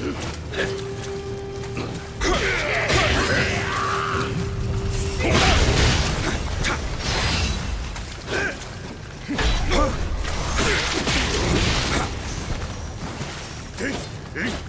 Ugh. Hey!